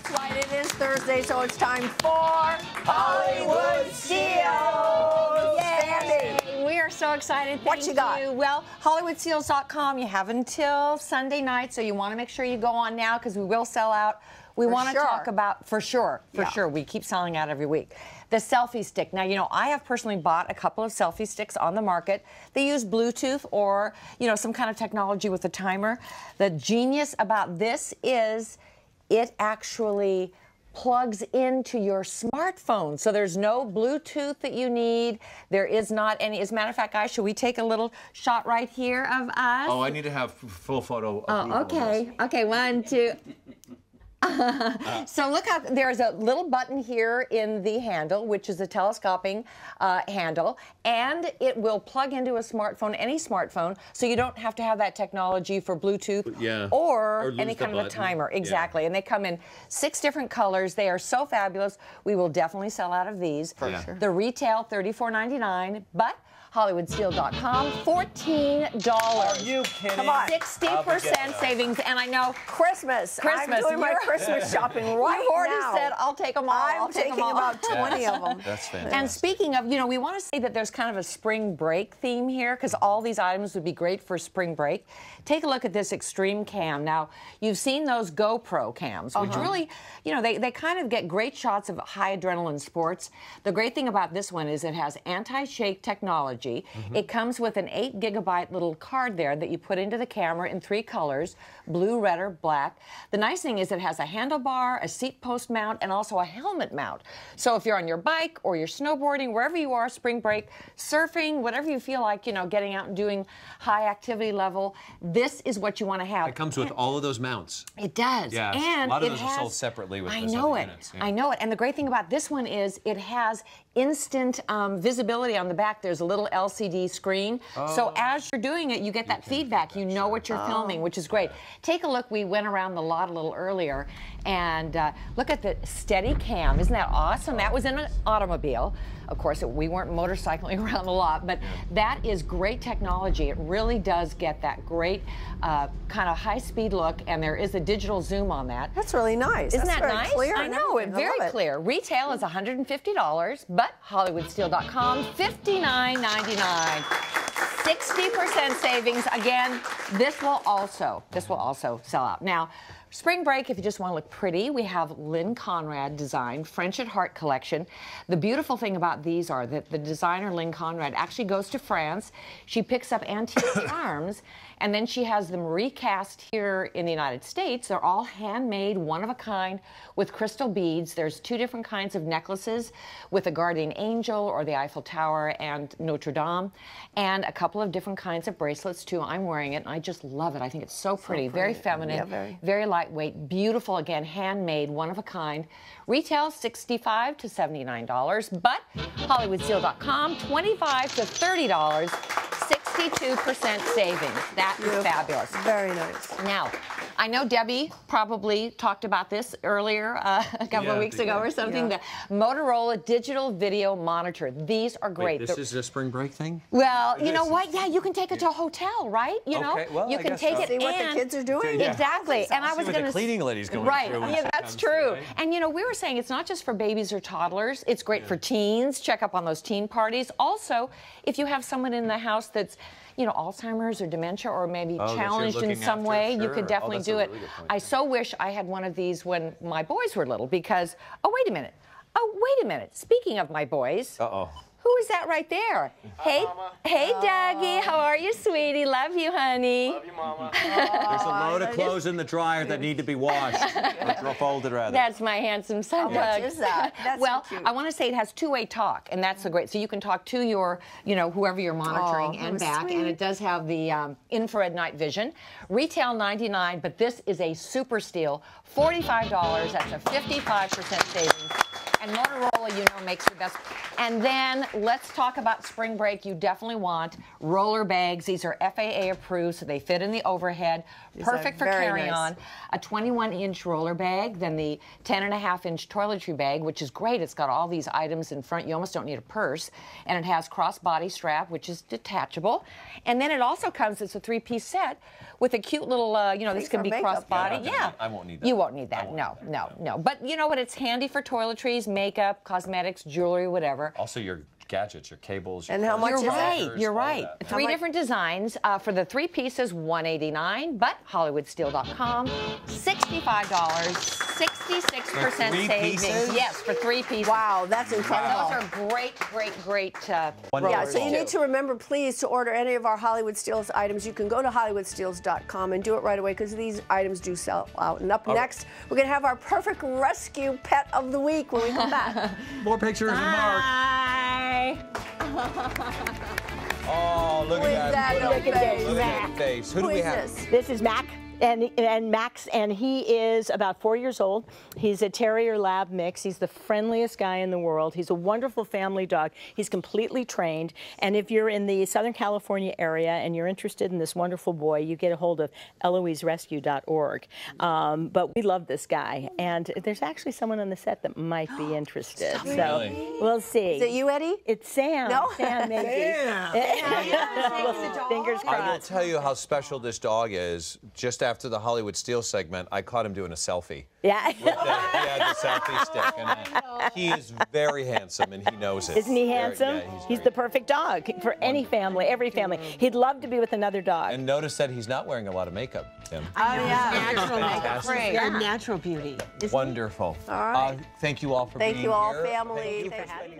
It is Thursday, so it's time for Hollywood Steals. Sandy. We are so excited. What you got? Well, HollywoodSteals.com. You have until Sunday night, so you want to make sure you go on now because we will sell out. We For want to sure. talk about for sure, for Yeah. sure. We keep selling out every week. The selfie stick. Now, you know, I have personally bought a couple of selfie sticks on the market. They use Bluetooth or, you know, some kind of technology with a timer. The genius about this is it actually plugs into your smartphone. So there's no Bluetooth that you need. There is not any. As a matter of fact, guys, should we take a little shot right here of us? Oh, I need to have full photo. Oh, approval of this. okay. Okay, one, two. so look how there's a little button here in the handle, which is a telescoping uh, handle, and it will plug into a smartphone, any smartphone, so you don't have to have that technology for Bluetooth Yeah. or, Or lose any the kind of a button. timer. Yeah. Exactly. And they come in six different colors. They are so fabulous. We will definitely sell out of these. For Yeah. sure. The retail $34.99, but HollywoodSteals.com, $14. Are you kidding? Come on. 60% savings, and I know Christmas. Christmas, I'm doing my Christmas shopping right You've already now. said I'll take them all. I'm I'll take 'em taking all. about 20 of them. That's fantastic. And speaking of, you know, we want to say that there's kind of a spring break theme here because all these items would be great for spring break. Take a look at this extreme cam. Now, you've seen those GoPro cams, which Uh-huh. really, you know, they, they kind of get great shots of high adrenaline sports. The great thing about this one is it has anti-shake technology. Mm-hmm. It comes with an eight gigabyte little card there that you put into the camera in three colors, blue, red, or black. The nice thing is it has a handlebar, a seat post mount, and also a helmet mount. So if you're on your bike or you're snowboarding, wherever you are, spring break, surfing, whatever you feel like, you know, getting out and doing high activity level, this is what you want to have. It comes with all of those mounts. It does. Yes, a lot of those are sold separately with I know it. units, yeah. I know it. And the great thing about this one is it has instant um, visibility on the back. There's a little LCD screen. So as you're doing it, you get that feedback. You know what you're filming, which is great. Take a look. We went around the lot a little earlier and uh, look at the steady cam. Isn't that awesome? That was in an automobile. Of course, we weren't motorcycling around the lot, but that is great technology. It really does get that great uh, kind of high speed look, and there is a digital zoom on that. That's really nice. Isn't That's that nice? clear I know it. Very it. clear. Retail is $150, but HollywoodSteals.com $59.99. 60% savings. Again, this will also this will also sell out. Now, spring break, if you just want to look pretty, we have Lynn Conrad designed French at Heart collection. The beautiful thing about these are that the designer Lynn Conrad actually goes to France. She picks up antique charms and then she has them recast here in the United States. They're all handmade, one of a kind, with crystal beads. There's two different kinds of necklaces with a guardian angel or the Eiffel Tower and Notre Dame, and a couple of different kinds of bracelets too. I'm wearing it and I just love it. I think it's so pretty, very feminine, Yeah, very. very lightweight, beautiful, again, handmade, one of a kind. Retail 65 to $79, but HollywoodSteals.com 25 to $30. 62% savings. That is fabulous. Very nice. Now, I know Debbie probably talked about this earlier, uh, a couple of Yeah, weeks ago or something. Yeah. The Motorola digital video monitor. These are Wait, great. this The- is a spring break thing? well, you know what? Yeah, you can take it to a hotel, right? You know, well, you I can guess take so. it See what the kids are doing? Yeah. Exactly. And I was going to cleaning lady's going right. through when Yeah, that's true. through, right? And you know, we were saying it's not just for babies or toddlers. It's great for teens. Check up on those teen parties. Also, if you have someone in the house that's you know, Alzheimer's or dementia, or maybe Oh, challenged in some after, way, you could Oh, definitely a do it. really I so wish I had one of these when my boys were little because, oh, wait a minute. Oh, wait a minute. Speaking of my boys, Uh-oh. who is that right there? hey, hey, Dougie. How are you, sweetie? Love you, honey. Love you, Mama. There's a load of clothes in the dryer that need to be washed. or folded, rather. That's my handsome son, How Doug. much is that? That's so well, cute. I want to say it has two-way talk, and that's the great. So you can talk to your, you know, whoever you're monitoring Oh, and how back, and it does have the um, infrared night vision. Retail 99, but this is a super steal, $45. That's a 55% savings. And Motorola, you know, makes the best And then let's talk about spring break. You definitely want roller bags. These are FAA approved, so they fit in the overhead. are Perfect for very carrying nice. on. A 21 inch roller bag, then the 10 and a half inch toiletry bag, which is great. It's got all these items in front. You almost don't need a purse. And it has cross body strap, which is detachable. And then it also comes, it's a three piece set with a cute little, uh, you know, this can be makeup. cross body. Yeah, I Yeah. won't- I won't need that. You won't need that. won't No, need no, no. But you know what? It's handy for toiletries, makeup, cosmetics, jewelry, whatever. Also, your gadgets, your cables. Your And how phones, much You're right. chargers, You're right. Three much- different designs uh, for the three pieces, 189 but HollywoodSteals.com, $65, 66% savings. pieces? Yes, for three pieces. Wow, that's incredible. Those are great, great, great. Uh, Yeah, so you too. need to remember, please, to order any of our Hollywood Steals items. You can go to HollywoodSteals.com and do it right away because these items do sell out. And up next, we're going to have our perfect rescue pet of the week when we come back. More pictures of Mark. Bye. Oh, look With at that that. Look at face. Look at that face. Who do we is have? this? This is Mac. And, and Max, and he is about four years old. He's a Terrier Lab mix. He's the friendliest guy in the world. He's a wonderful family dog. He's completely trained. And if you're in the Southern California area and you're interested in this wonderful boy, you get a hold of eloiserescue.org. Um, but we love this guy. And there's actually someone on the set that might be interested. so Really? we'll see. Is it you, Eddie? It's Sam. No? Sam, maybe. Fingers crossed. I will tell you how special this dog is. Just after the Hollywood Steals segment, I caught him doing a selfie. Yeah. With the, he had the selfie stick, and uh, he is very handsome, and he knows it. Isn't he Very- handsome? yeah, he's very the perfect dog for any family, every family. He'd love to be with another dog. And notice that he's not wearing a lot of makeup, Tim. Oh, yeah. Natural makeup Fantastic. free. You're a natural beauty. Wonderful. All right. Uh, thank you all for Thank being you all, here. family. Thank you for Thank you. spending